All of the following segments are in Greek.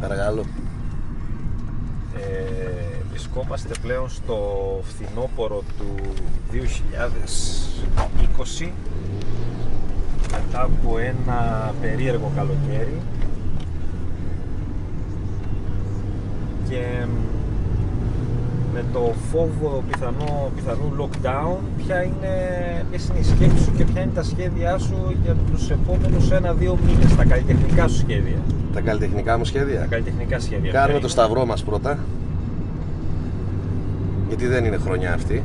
Παρακαλώ. Ε, βρισκόμαστε πλέον στο φθινόπωρο του 2020 μετά από ένα περίεργο καλοκαίρι και με το φόβο πιθανό, πιθανού lockdown ποια είναι, ποιες είναι οι σκέψεις σου και ποια είναι τα σχέδιά σου για τους επόμενους ένα-δύο μήνες, τα καλλιτεχνικά σου σχέδια; Τα καλλιτεχνικά μου σχέδια; Τα καλλιτεχνικά σχέδια. Κάνουμε Ποια το είναι; σταυρό μας πρώτα. Γιατί δεν είναι χρονιά αυτή.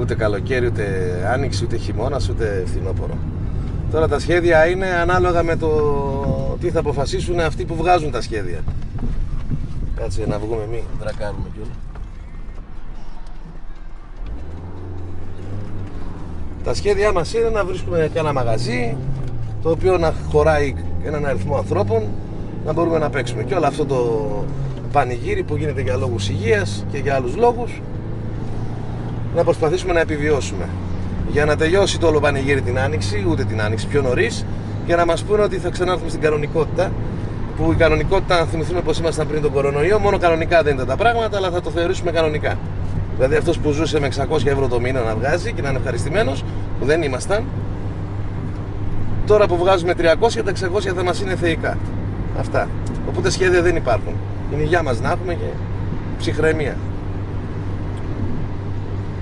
Ούτε καλοκαίρι, ούτε άνοιξη, ούτε χειμώνας, ούτε φθινόπωρο. Τώρα τα σχέδια είναι ανάλογα με το τι θα αποφασίσουν αυτοί που βγάζουν τα σχέδια. Κάτσε να βγούμε μη δρακάρουμε κιόλας. Τα σχέδιά μας είναι να βρίσκουμε και ένα μαγαζί το οποίο να χωράει έναν αριθμό ανθρώπων να μπορούμε να παίξουμε. Και όλο αυτό το πανηγύρι που γίνεται για λόγους υγείας και για άλλους λόγους να προσπαθήσουμε να επιβιώσουμε. Για να τελειώσει το όλο πανηγύρι την άνοιξη ούτε την άνοιξη πιο νωρίς για να μας πούνε ότι θα ξανάρθουμε στην κανονικότητα που η κανονικότητα αν θυμηθούμε πως ήμασταν πριν τον κορονοϊό μόνο κανονικά δεν ήταν τα πράγματα αλλά θα το θεωρήσουμε κανονικά δηλαδή αυτός που ζούσε με 600 ευρώ το μήνα να βγάζει και να είναι ευχαριστημένος που δεν ήμασταν Τώρα που βγάζουμε 300, τα 600 θα μας είναι θεϊκά. Αυτά. Οπότε σχέδια δεν υπάρχουν. Είναι η υγειά μας να έχουμε και ψυχραιμία.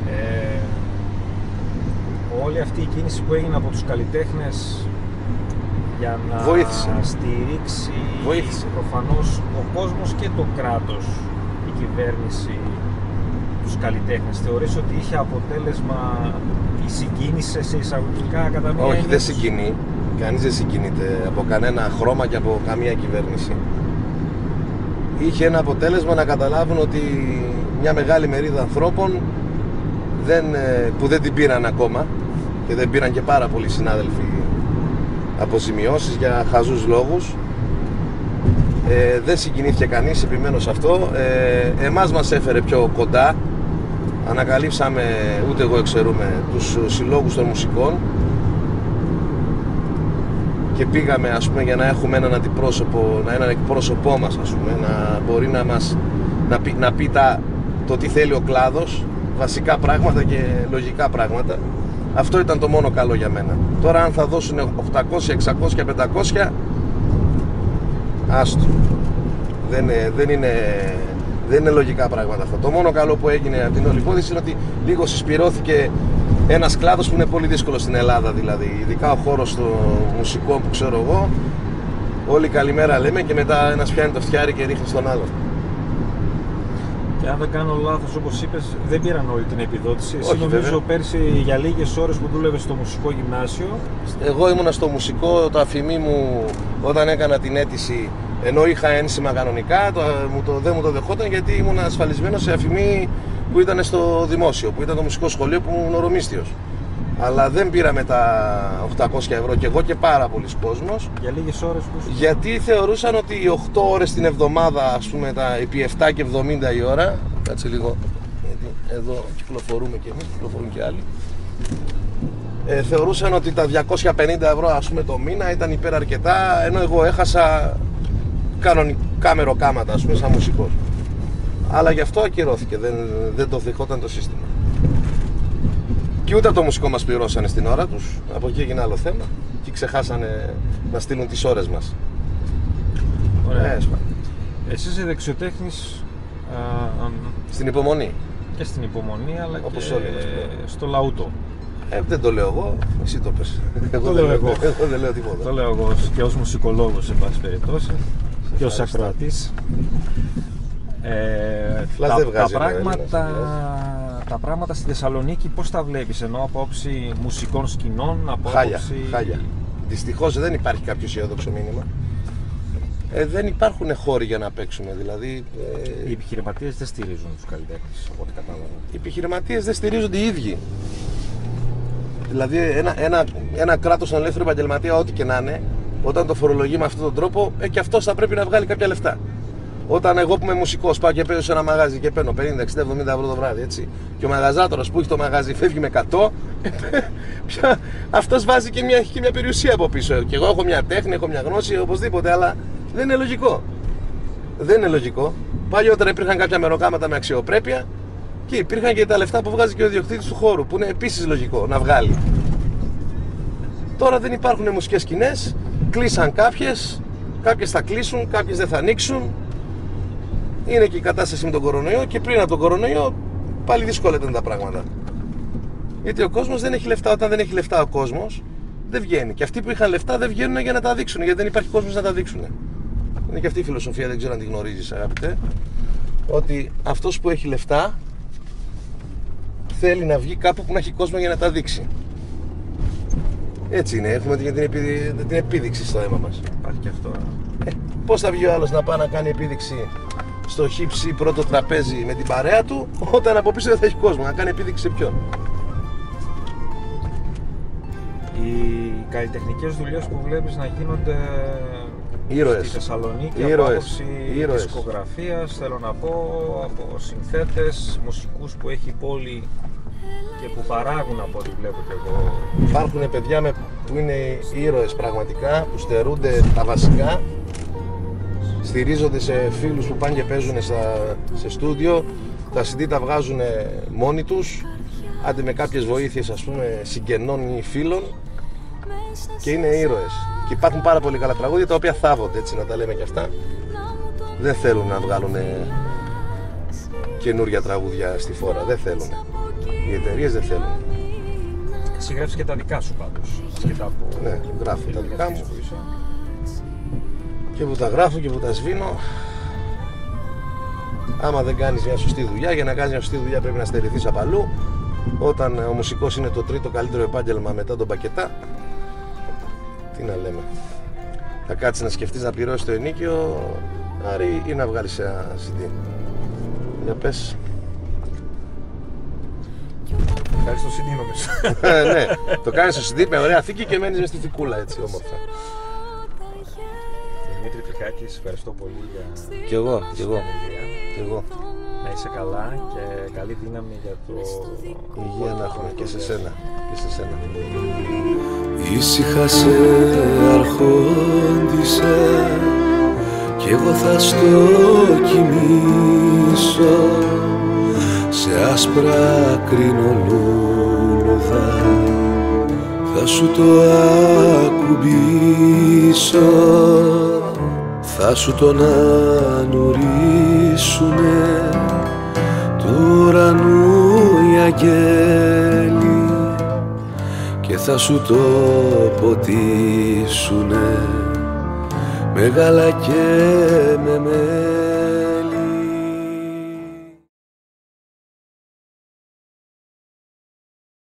Ε, όλη αυτή η κίνηση που έγινε από τους καλλιτέχνες για να Βοήθησε. στηρίξει Βοήθησε. προφανώς ο κόσμος και το κράτος, η κυβέρνηση, τους καλλιτέχνες. Θεωρείς ότι είχε αποτέλεσμα η συγκίνηση σε εισαγωγικά κατά μία Όχι, έννοια δεν τους- συγκινεί. Κανείς δεν συγκινείται από κανένα χρώμα και από καμία κυβέρνηση. Είχε ένα αποτέλεσμα να καταλάβουν ότι μια μεγάλη μερίδα ανθρώπων δεν, ε, που δεν την πήραν ακόμα και δεν πήραν και πάρα πολλοί συνάδελφοι αποζημιώσεις για χαζούς λόγους. Ε, δεν συγκινήθηκε κανείς, επιμένω σε αυτό. Ε, εμάς μας έφερε πιο κοντά. Ανακαλύψαμε, ούτε εγώ εξαιρούμε τους συλλόγους των μουσικών. Και πήγαμε ας πούμε για να έχουμε έναν αντιπρόσωπο, να έναν εκπρόσωπό μας ας πούμε, να μπορεί να μας να πει, να πει τα, το τι θέλει ο κλάδος, βασικά πράγματα και λογικά πράγματα. Αυτό ήταν το μόνο καλό για μένα. Τώρα αν θα δώσουν 800, 600 και 500 άστο. Δεν, είναι- δεν, είναι, δεν είναι λογικά πράγματα αυτά. Το μόνο καλό που έγινε από την όλη υπόθεση είναι ότι λίγο συσπηρώθηκε ένας κλάδος που είναι πολύ δύσκολος στην Ελλάδα δηλαδή. Ειδικά ο χώρος των μουσικών που ξέρω εγώ. Όλοι καλημέρα λέμε και μετά ένας πιάνει το φτιάρι και ρίχνει στον άλλον. Και αν δεν κάνω λάθος, όπως είπες, δεν πήραν όλη την επιδότηση. Εσύ Όχι, νομίζω βέβαια. πέρσι για λίγες ώρες που δούλευες στο μουσικό γυμνάσιο, Εγώ ήμουνα στο μουσικό, το αφημί μου όταν έκανα την αίτηση ενώ είχα ένσημα κανονικά, το, μου το, δεν μου το δεχόταν γιατί ήμουν ασφαλισμένος σε αφημί που ήταν στο δημόσιο, που ήταν το μουσικό σχολείο που ήμουν ορομίστιος. Αλλά δεν πήραμε τα 800 ευρώ και εγώ και πάρα πολλοί κόσμος για λίγες ώρες που σου- γιατί θεωρούσαν ότι οι 8 ώρες την εβδομάδα, ας πούμε, τα επί 7 και 70 η ώρα, κάτσε λίγο, γιατί εδώ κυκλοφορούμε και εμείς, κυκλοφορούν και άλλοι, ε, θεωρούσαν ότι τα 250 ευρώ, ας πούμε, το μήνα ήταν υπεραρκετά, ενώ εγώ έχασα κανονικά μεροκάματα, ας πούμε, σαν μουσικός. Αλλά γι' αυτό ακυρώθηκε, δεν, δεν το δεχόταν το σύστημα. Και ούτε από το μουσικό μας πληρώσανε στην ώρα τους, από εκεί έγινε άλλο θέμα και ξεχάσανε να στείλουν τις ώρες μας. Ωραία. Ε, σπα- Εσύ είσαι δεξιοτέχνης α, α, Στην υπομονή. και στην υπομονή, αλλά Όπως και όλοι μας πλέον. στο λαούτο. Ε, δεν το λέω εγώ, εσύ το πες. Εγώ Το δεν λέω εγώ. εγώ δεν λέω τίποτα. Το λέω εγώ και ως μουσικολόγος, σε πάση περιπτώσει, και ως ευχαριστώ. ακροατής. Ε, Φλάς τα, δεν τα, βγάζει ο πράγματα, Έλληνας, τα πράγματα στη Θεσσαλονίκη πώς τα βλέπεις, ενώ από άποψη μουσικών σκηνών, από Χάλια, άποψη... χάλια. Δυστυχώς δεν υπάρχει κάποιο αισιόδοξο μήνυμα. Ε, δεν υπάρχουν χώροι για να παίξουμε. Δηλαδή, ε, Οι επιχειρηματίες δεν στηρίζουν τους καλλιτέχνες, από ό,τι κατάλαβα. οι επιχειρηματίες δεν στηρίζονται οι ίδιοι. Δηλαδή, ένα, ένα, ένα κράτος ελεύθερο επαγγελματία, ό,τι και να είναι, όταν το φορολογεί με αυτόν τον τρόπο, ε, και αυτός θα πρέπει να βγάλει κάποια λεφτά. Όταν εγώ που είμαι μουσικός πάω και παίζω σε ένα μαγάζι και παίρνω 50, 60, 70 ευρώ το βράδυ, έτσι, και ο μαγαζάτορας που έχει το μαγάζι φεύγει με 100, αυτός βάζει και μια, έχει και μια περιουσία από πίσω. Και εγώ έχω μια τέχνη, έχω μια γνώση, οπωσδήποτε, αλλά Δεν είναι λογικό. Δεν είναι λογικό. Παλιότερα υπήρχαν κάποια μεροκάματα με αξιοπρέπεια και υπήρχαν και τα λεφτά που βγάζει και ο ιδιοκτήτης του χώρου, που είναι επίσης λογικό να βγάλει. Τώρα δεν υπάρχουν μουσικές σκηνές, κλείσαν κάποιες, κάποιες θα κλείσουν, κάποιες δεν θα ανοίξουν. Είναι και η κατάσταση με τον κορονοϊό και πριν από τον κορονοϊό πάλι δύσκολα ήταν τα πράγματα. Γιατί ο κόσμος δεν έχει λεφτά. Όταν δεν έχει λεφτά ο κόσμος, δεν βγαίνει. Και αυτοί που είχαν λεφτά δεν βγαίνουν για να τα δείξουν, γιατί δεν υπάρχει κόσμος να τα δείξουν. Είναι και αυτή η φιλοσοφία, δεν ξέρω αν τη γνωρίζεις, αγαπητέ. Ότι αυτός που έχει λεφτά θέλει να βγει κάπου που να έχει κόσμο για να τα δείξει. Έτσι είναι, έχουμε την, την επίδειξη στο αίμα μας. Υπάρχει και αυτό. Ε, πώς θα βγει ο άλλος να πάει να κάνει επίδειξη στο χύψη πρώτο τραπέζι με την παρέα του, όταν από πίσω δεν θα έχει κόσμο, να κάνει επίδειξη σε ποιον. Οι καλλιτεχνικές δουλειές που βλέπεις να γίνονται Ήρωες. στη Θεσσαλονίκη Ήρωες. από άποψη Ήρωες. δισκογραφίας, θέλω να πω, από συνθέτες, μουσικούς που έχει η πόλη και που παράγουν από ό,τι βλέπω και εγώ. Υπάρχουν παιδιά με, που είναι ήρωες πραγματικά, που στερούνται τα βασικά, στηρίζονται σε φίλους που πάνε και παίζουν στα, σε στούντιο, τα CD τα βγάζουν μόνοι τους, άντε με κάποιες βοήθειες ας πούμε συγγενών ή φίλων και είναι ήρωες. Και υπάρχουν πάρα πολύ καλά τραγούδια τα οποία θάβονται, έτσι να τα λέμε και αυτά. Δεν θέλουν να βγάλουν καινούρια τραγούδια στη φόρα, δεν θέλουν. Οι εταιρείες δεν θέλουν. Εσύ γράφεις και τα δικά σου πάντως, ασχετά από Ναι, γράφω τα δικά μου. Που είσαι. και που τα γράφω και που τα σβήνω. Άμα δεν κάνεις μια σωστή δουλειά, για να κάνεις μια σωστή δουλειά πρέπει να στερηθείς απ' αλλού. Όταν ο μουσικός είναι το τρίτο καλύτερο επάγγελμα μετά τον πακετά, τι να λέμε. Θα κάτσεις να σκεφτείς να πληρώσεις το ενίκιο, Άρη, ή να βγάλεις ένα CD. Για πες. Ευχαριστώ CD νομίζω. Ε, ναι, το κάνεις στο CD με ωραία θήκη και μένεις μες στη θικούλα έτσι όμορφα. Δημήτρη Τρικάκη, σε ευχαριστώ πολύ για Κι εγώ, κι εγώ, συνομιλία. κι εγώ. Να είσαι καλά και καλή δύναμη για το Υγεία να έχουμε και σε σένα. Και σε σένα. Ήσυχασε αρχόντισε κι εγώ θα στο κοιμήσω σε άσπρα κρινολούλουδα θα σου το ακουμπήσω θα σου τον ανουρίσουνε του ουρανού οι αγγέλοι και θα σου το ποτίσουνε με γάλα και με